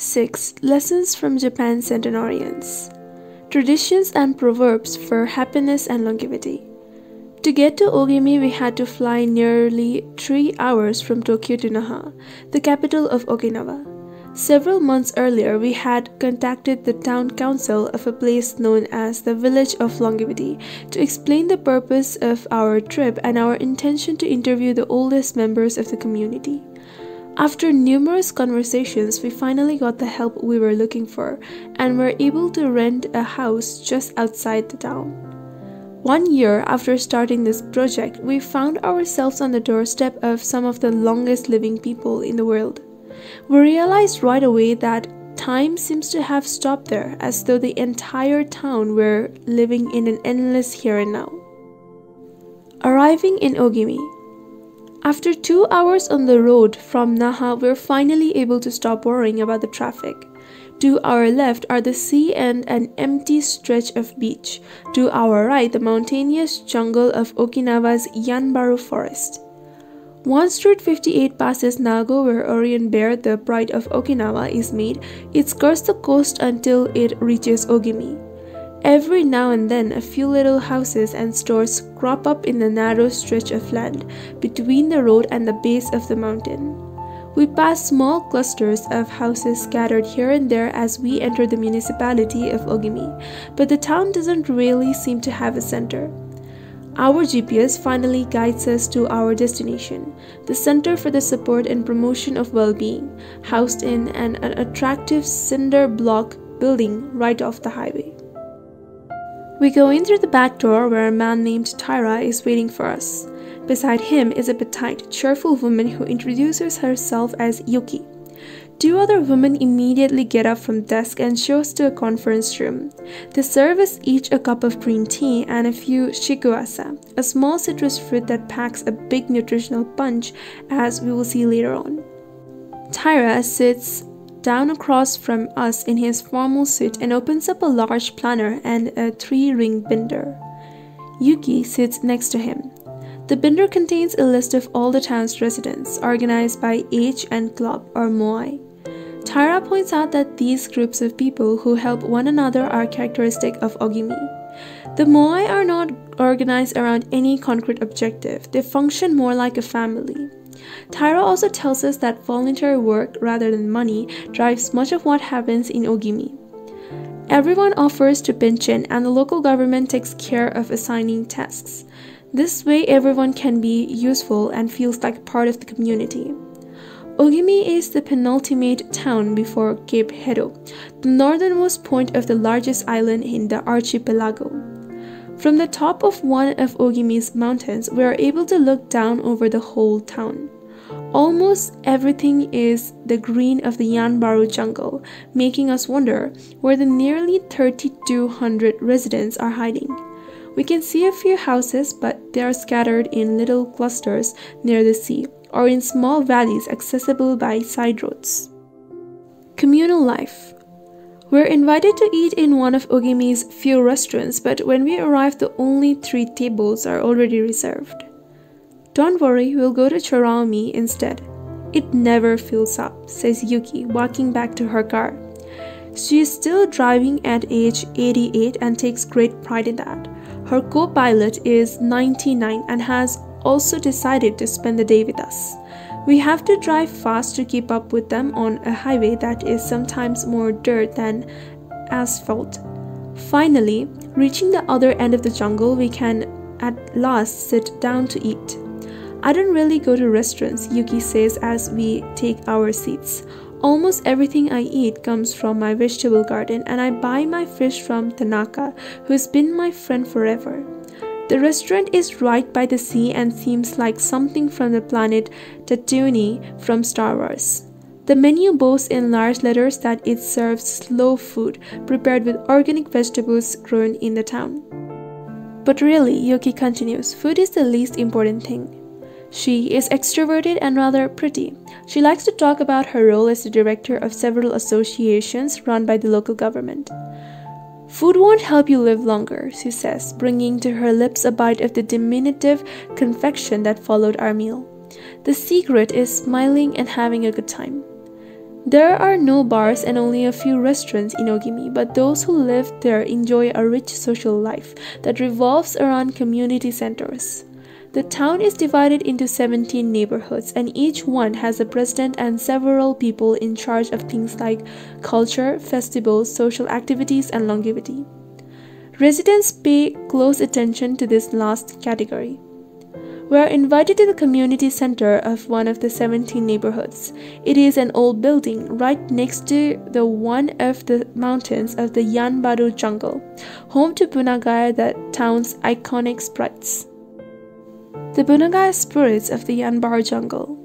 6. Lessons from Japan's centenarians Traditions and proverbs for happiness and longevity. To get to Ogimi, we had to fly nearly three hours from Tokyo to Naha, the capital of Okinawa. Several months earlier, we had contacted the town council of a place known as the Village of Longevity to explain the purpose of our trip and our intention to interview the oldest members of the community. After numerous conversations, we finally got the help we were looking for and were able to rent a house just outside the town. One year after starting this project, we found ourselves on the doorstep of some of the longest living people in the world. We realized right away that time seems to have stopped there, as though the entire town were living in an endless here and now. Arriving in Ogimi. After two hours on the road from Naha, we're finally able to stop worrying about the traffic. To our left are the sea and an empty stretch of beach. To our right, the mountainous jungle of Okinawa's Yanbaru forest. Once Route 58 passes Nago, where Orion Beer, the pride of Okinawa, is made, it skirts the coast until it reaches Ogimi. Every now and then, a few little houses and stores crop up in the narrow stretch of land between the road and the base of the mountain. We pass small clusters of houses scattered here and there as we enter the municipality of Ogimi, but the town doesn't really seem to have a center. Our GPS finally guides us to our destination, the Center for the Support and Promotion of Well-being, housed in an, attractive cinder block building right off the highway. We go in through the back door where a man named Taira is waiting for us. Beside him is a petite, cheerful woman who introduces herself as Yuki. Two other women immediately get up from desk and show us to a conference room. They serve us each a cup of green tea and a few shikuasa, a small citrus fruit that packs a big nutritional punch, as we will see later on. Taira sits down across from us in his formal suit and opens up a large planner and a three ring binder. Yuki sits next to him. The binder contains a list of all the town's residents, organized by age and club or moai. Taira points out that these groups of people who help one another are characteristic of Ogimi. The moai are not organized around any concrete objective, they function more like a family. Taira also tells us that voluntary work rather than money drives much of what happens in Ogimi. Everyone offers to pinch in, and the local government takes care of assigning tasks. This way, everyone can be useful and feels like part of the community. Ogimi is the penultimate town before Cape Hedo, the northernmost point of the largest island in the archipelago. From the top of one of Ogimi's mountains, we are able to look down over the whole town. Almost everything is the green of the Yanbaru jungle, making us wonder where the nearly 3,200 residents are hiding. We can see a few houses, but they are scattered in little clusters near the sea or in small valleys accessible by side roads. Communal life. We're invited to eat in one of Ogimi's few restaurants, but when we arrive, the only three tables are already reserved. Don't worry, we'll go to Churaumi instead. It never fills up, says Yuki, walking back to her car. She is still driving at age 88 and takes great pride in that. Her co pilot is 99 and has also decided to spend the day with us. We have to drive fast to keep up with them on a highway that is sometimes more dirt than asphalt. Finally, reaching the other end of the jungle, we can at last sit down to eat. I don't really go to restaurants, Yuki says as we take our seats. Almost everything I eat comes from my vegetable garden, and I buy my fish from Tanaka, who's been my friend forever. The restaurant is right by the sea and seems like something from the planet Tatooine from Star Wars. The menu boasts in large letters that it serves slow food prepared with organic vegetables grown in the town. But really, Yuki continues, food is the least important thing. She is extroverted and rather pretty. She likes to talk about her role as the director of several associations run by the local government. Food won't help you live longer, she says, bringing to her lips a bite of the diminutive confection that followed our meal. The secret is smiling and having a good time. There are no bars and only a few restaurants in Ogimi, but those who live there enjoy a rich social life that revolves around community centers. The town is divided into 17 neighborhoods, and each one has a president and several people in charge of things like culture, festivals, social activities, and longevity. Residents pay close attention to this last category. We are invited to the community center of one of the 17 neighborhoods. It is an old building right next to the one of the mountains of the Yanbaru jungle, home to Bunagaya, the town's iconic sprites. The Bunagaya spirits of the Yanbaru jungle.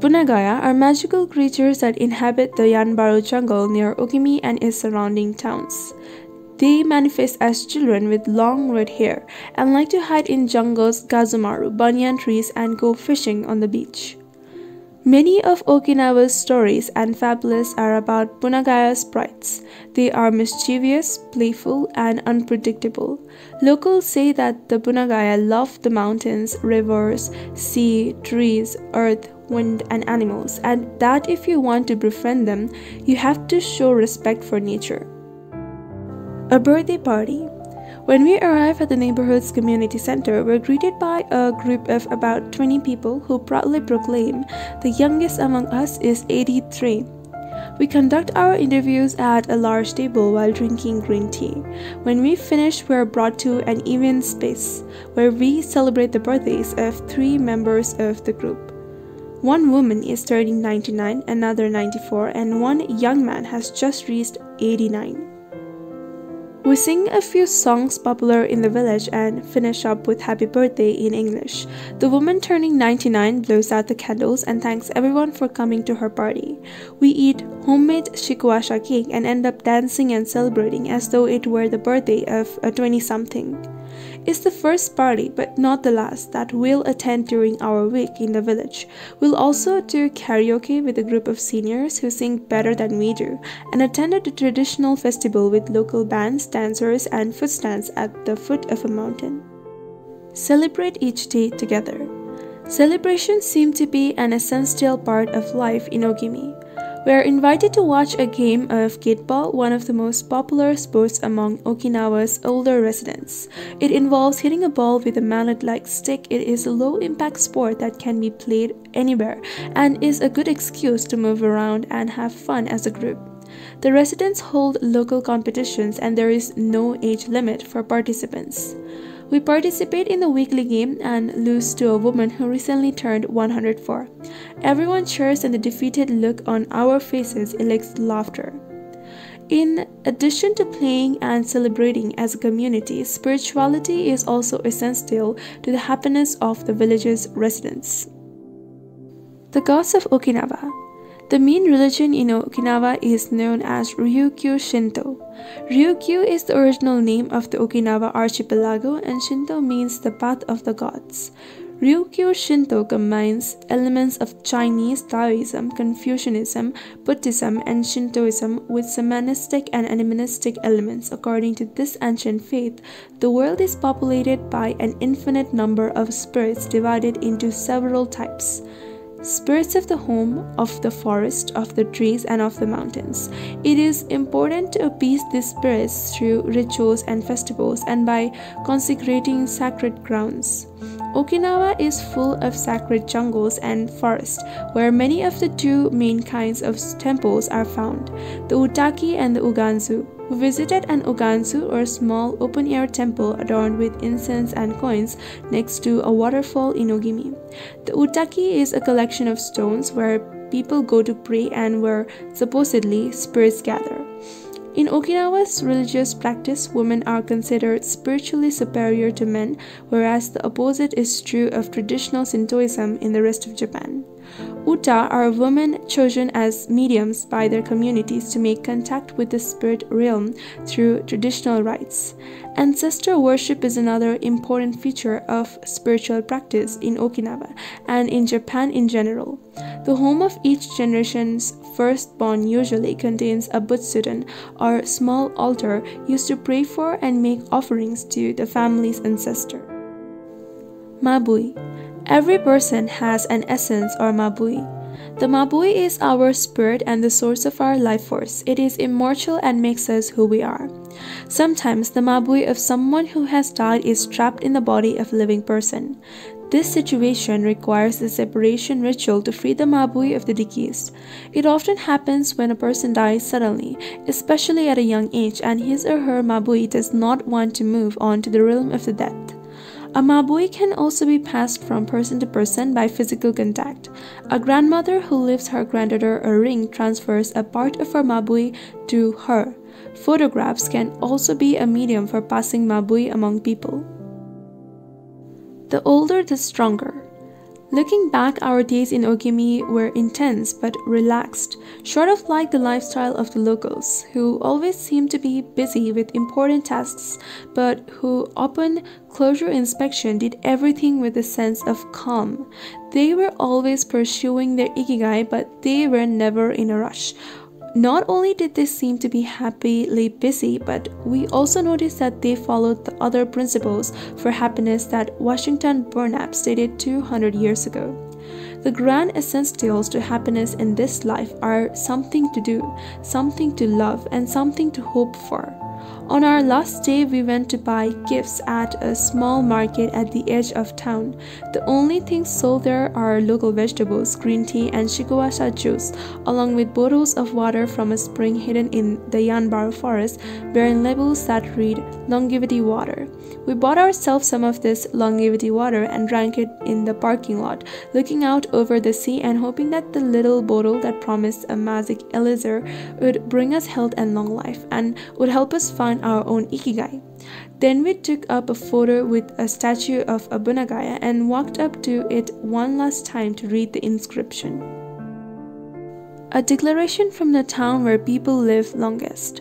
Bunagaya are magical creatures that inhabit the Yanbaru jungle near Ogimi and its surrounding towns. They manifest as children with long red hair and like to hide in jungles, gajumaru, banyan trees, and go fishing on the beach. Many of Okinawa's stories and fables are about Bunagaya sprites. They are mischievous, playful, and unpredictable. Locals say that the Bunagaya love the mountains, rivers, sea, trees, earth, wind, and animals, and that if you want to befriend them, you have to show respect for nature. A birthday party. When we arrive at the neighborhood's community center, we're greeted by a group of about 20 people who proudly proclaim the youngest among us is 83. We conduct our interviews at a large table while drinking green tea. When we finish, we are brought to an event space where we celebrate the birthdays of three members of the group. One woman is turning 99, another 94, and one young man has just reached 89. We sing a few songs popular in the village and finish up with happy birthday in English. The woman turning 99 blows out the candles and thanks everyone for coming to her party. We eat homemade shikuasha cake and end up dancing and celebrating as though it were the birthday of a 20 something. It's the first party, but not the last, that we'll attend during our week in the village. We'll also do karaoke with a group of seniors who sing better than we do, and attended a traditional festival with local bands, dancers, and food stands at the foot of a mountain. Celebrate each day together. Celebrations seem to be an essential part of life in Ogimi. We are invited to watch a game of kickball, one of the most popular sports among Okinawa's older residents. It involves hitting a ball with a mallet like stick. It is a low impact sport that can be played anywhere and is a good excuse to move around and have fun as a group. The residents hold local competitions and there is no age limit for participants. We participate in the weekly game and lose to a woman who recently turned 104. Everyone cheers and the defeated look on our faces elicits laughter. In addition to playing and celebrating as a community, spirituality is also essential to the happiness of the village's residents. The gods of Okinawa the main religion in Okinawa is known as Ryukyu Shinto. Ryukyu is the original name of the Okinawa archipelago, and Shinto means the path of the gods. Ryukyu Shinto combines elements of Chinese Taoism, Confucianism, Buddhism, and Shintoism with shamanistic and animistic elements. According to this ancient faith, the world is populated by an infinite number of spirits divided into several types spirits of the home, of the forest, of the trees, and of the mountains. It is important to appease these spirits through rituals and festivals and by consecrating sacred grounds. Okinawa is full of sacred jungles and forests, where many of the two main kinds of temples are found the Utaki and the Uganju. We visited an Uganju or small open air temple adorned with incense and coins next to a waterfall in Ogimi. The Utaki is a collection of stones where people go to pray and where supposedly spirits gather. In Okinawa's religious practice, women are considered spiritually superior to men, whereas the opposite is true of traditional Shintoism in the rest of Japan. Uta are women chosen as mediums by their communities to make contact with the spirit realm through traditional rites. Ancestor worship is another important feature of spiritual practice in Okinawa and in Japan in general. The home of each generation's firstborn usually contains a butsudan or small altar used to pray for and make offerings to the family's ancestor. Mabui Every person has an essence or mabui. The Mabui is our spirit and the source of our life force. It is immortal and makes us who we are. Sometimes the Mabui of someone who has died is trapped in the body of a living person. This situation requires a separation ritual to free the Mabui of the deceased. It often happens when a person dies suddenly, especially at a young age, and his or her Mabui does not want to move on to the realm of the dead. A mabui can also be passed from person to person by physical contact. A grandmother who leaves her granddaughter a ring transfers a part of her mabui to her. Photographs can also be a medium for passing mabui among people. The older, the stronger. Looking back, our days in Ogimi were intense but relaxed, sort of like the lifestyle of the locals, who always seemed to be busy with important tasks, but who, upon closer inspection, did everything with a sense of calm. They were always pursuing their ikigai, but they were never in a rush. Not only did they seem to be happily busy, but we also noticed that they followed the other principles for happiness that Washington Burnap stated 200 years ago. The grand essentials to happiness in this life are something to do, something to love, and something to hope for. On our last day, we went to buy gifts at a small market at the edge of town. The only things sold there are local vegetables, green tea, and shikuwasha juice, along with bottles of water from a spring hidden in the Yanbaru forest, bearing labels that read longevity water. We bought ourselves some of this longevity water and drank it in the parking lot, looking out over the sea and hoping that the little bottle that promised a magic elixir would bring us health and long life and would help us find our own ikigai. Then we took up a photo with a statue of a Bunagaya and walked up to it one last time to read the inscription. A declaration from the town where people live longest.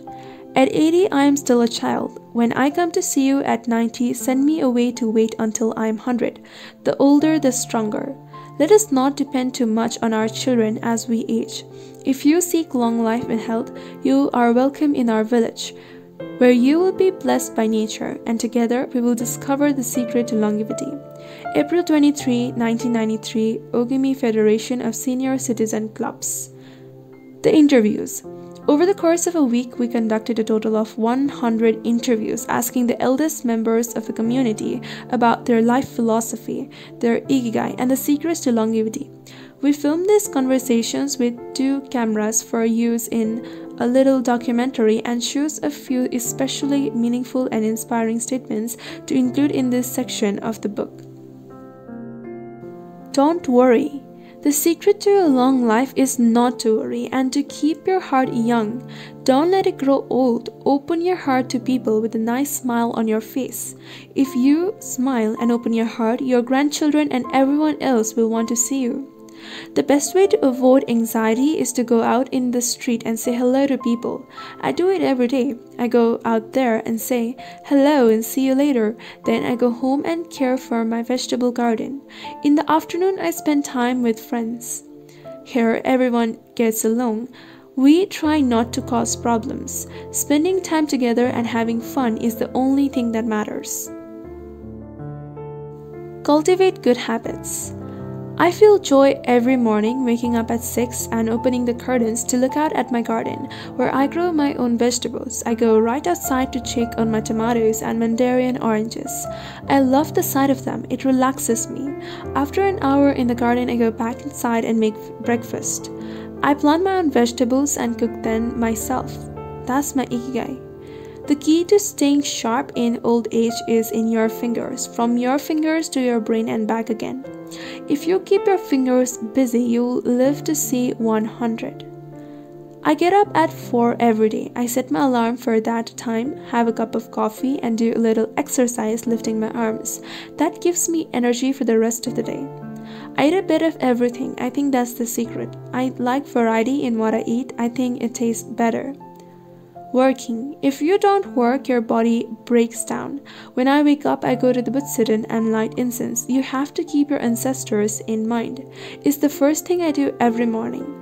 At 80, I am still a child. When I come to see you at 90, send me away to wait until I am 100. The older, the stronger. Let us not depend too much on our children as we age. If you seek long life and health, you are welcome in our village where you will be blessed by nature, and together we will discover the secret to longevity. April 23, 1993, Ogimi Federation of Senior Citizen Clubs. The interviews. Over the course of a week, we conducted a total of 100 interviews asking the eldest members of the community about their life philosophy, their ikigai, and the secrets to longevity. We filmed these conversations with two cameras for use in a little documentary and chose a few especially meaningful and inspiring statements to include in this section of the book. Don't worry. The secret to a long life is not to worry and to keep your heart young. Don't let it grow old. Open your heart to people with a nice smile on your face. If you smile and open your heart, your grandchildren and everyone else will want to see you. The best way to avoid anxiety is to go out in the street and say hello to people. I do it every day. I go out there and say hello and see you later. Then I go home and care for my vegetable garden. In the afternoon, I spend time with friends. Here, everyone gets along. We try not to cause problems. Spending time together and having fun is the only thing that matters. Cultivate good habits. I feel joy every morning waking up at 6 and opening the curtains to look out at my garden, where I grow my own vegetables. I go right outside to check on my tomatoes and mandarin oranges. I love the sight of them, it relaxes me. After an hour in the garden, I go back inside and make breakfast. I plant my own vegetables and cook them myself. That's my ikigai. The key to staying sharp in old age is in your fingers, from your fingers to your brain and back again. If you keep your fingers busy, you'll live to see 100. I get up at 4 every day. I set my alarm for that time, have a cup of coffee, and do a little exercise lifting my arms. That gives me energy for the rest of the day. I eat a bit of everything. I think that's the secret. I like variety in what I eat. I think it tastes better. Working. If you don't work, your body breaks down. When I wake up, I go to the Butsudan and light incense. You have to keep your ancestors in mind. It's the first thing I do every morning.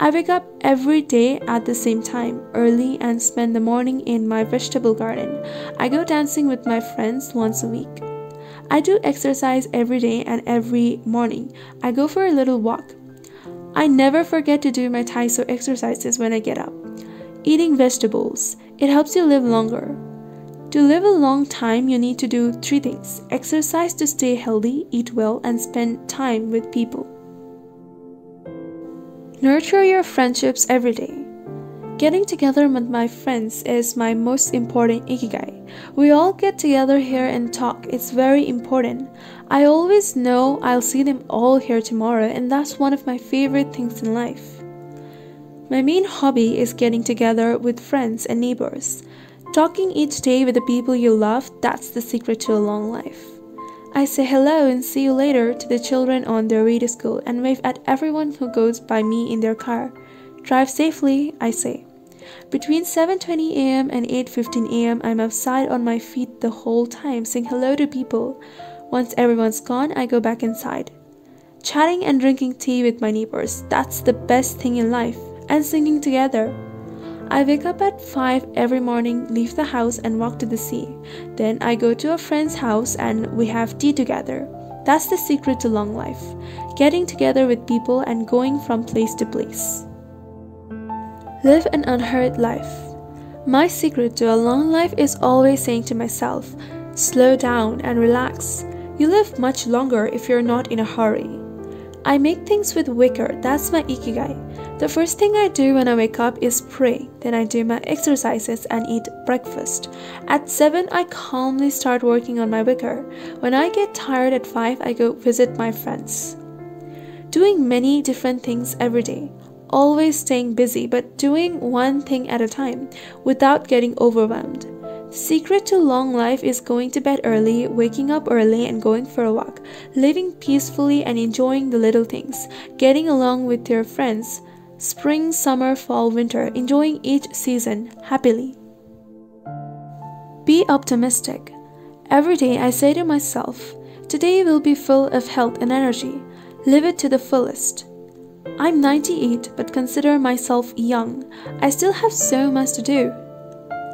I wake up every day at the same time, early, and spend the morning in my vegetable garden. I go dancing with my friends once a week. I do exercise every day and every morning. I go for a little walk. I never forget to do my tai Taiso exercises when I get up. Eating vegetables, it helps you live longer. To live a long time, you need to do three things exercise to stay healthy, eat well, and spend time with people. Nurture your friendships every day. Getting together with my friends is my most important ikigai. We all get together here and talk. It's very important. I always know I'll see them all here tomorrow, and that's one of my favorite things in life. My main hobby is getting together with friends and neighbors. Talking each day with the people you love, that's the secret to a long life. I say hello and see you later to the children on their way to school and wave at everyone who goes by me in their car. Drive safely, I say. Between 7:20 a.m. and 8:15 a.m., I'm outside on my feet the whole time saying hello to people. Once everyone's gone, I go back inside. Chatting and drinking tea with my neighbors, that's the best thing in life, and singing together. I wake up at 5 every morning, leave the house, and walk to the sea. Then I go to a friend's house and we have tea together. That's the secret to long life getting together with people and going from place to place. Live an unhurried life. My secret to a long life is always saying to myself, slow down and relax. You live much longer if you're not in a hurry. I make things with wicker, that's my ikigai. The first thing I do when I wake up is pray, then I do my exercises and eat breakfast. At 7, I calmly start working on my wicker. When I get tired at 5, I go visit my friends. Doing many different things every day. Always staying busy, but doing one thing at a time without getting overwhelmed. Secret to long life is going to bed early, waking up early, and going for a walk, living peacefully and enjoying the little things, getting along with your friends, spring, summer, fall, winter, enjoying each season happily. Be optimistic. Every day I say to myself, today will be full of health and energy. Live it to the fullest. I'm 98 but consider myself young. I still have so much to do.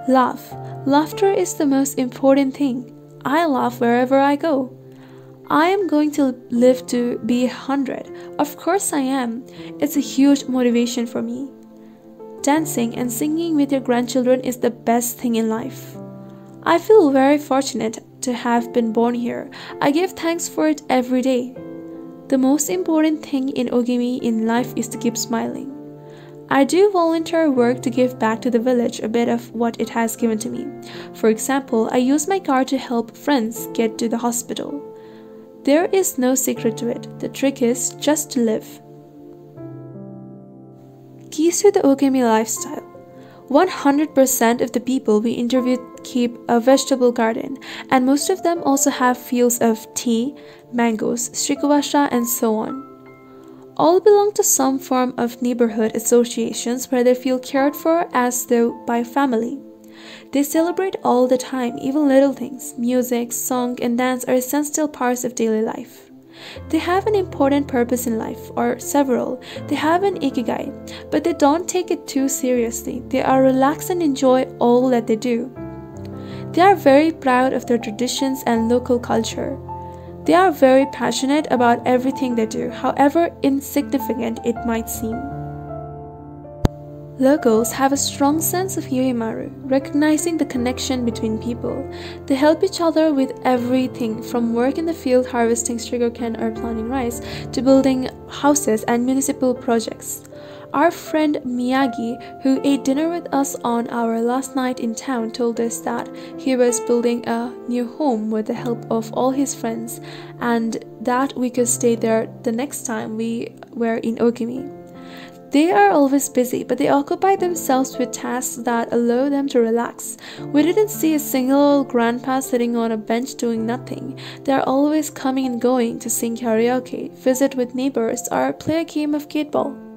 Laugh. Laughter is the most important thing. I laugh wherever I go. I am going to live to be 100. Of course, I am. It's a huge motivation for me. Dancing and singing with your grandchildren is the best thing in life. I feel very fortunate to have been born here. I give thanks for it every day. The most important thing in Ogimi in life is to keep smiling. I do volunteer work to give back to the village a bit of what it has given to me. For example, I use my car to help friends get to the hospital. There is no secret to it. The trick is just to live. Keys to the Ogimi lifestyle 100% of the people we interviewed keep a vegetable garden, and most of them also have fields of tea, mangoes, shikuwasha, and so on. All belong to some form of neighborhood associations where they feel cared for as though by family. They celebrate all the time, even little things. Music, song, and dance are essential parts of daily life. They have an important purpose in life, or several. They have an ikigai, but they don't take it too seriously. They are relaxed and enjoy all that they do. They are very proud of their traditions and local culture. They are very passionate about everything they do, however insignificant it might seem. Locals have a strong sense of yuimaru, recognizing the connection between people. They help each other with everything from work in the field harvesting sugarcane or planting rice to building houses and municipal projects. Our friend Miyagi, who ate dinner with us on our last night in town, told us that he was building a new home with the help of all his friends and that we could stay there the next time we were in Ogimi. They are always busy, but they occupy themselves with tasks that allow them to relax. We didn't see a single old grandpa sitting on a bench doing nothing. They are always coming and going to sing karaoke, visit with neighbors, or play a game of kickball.